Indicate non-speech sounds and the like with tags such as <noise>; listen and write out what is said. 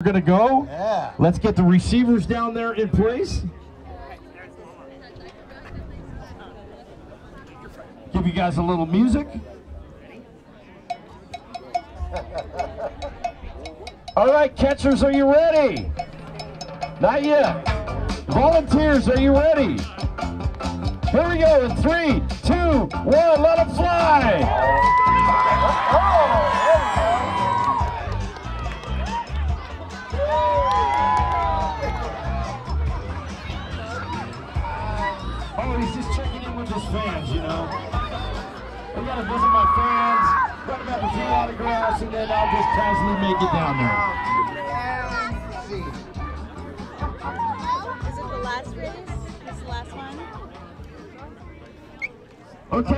We're gonna go. Yeah. Let's get the receivers down there in place. Give you guys a little music. <laughs> All right, catchers, are you ready? Not yet. Volunteers, are you ready? Here we go in three, two, one, let them fly. He's just checking in with his fans, you know. I gotta visit my fans, write about a few autographs, and then I'll just casually make it down there. Is it the last race? Is the last one? Okay.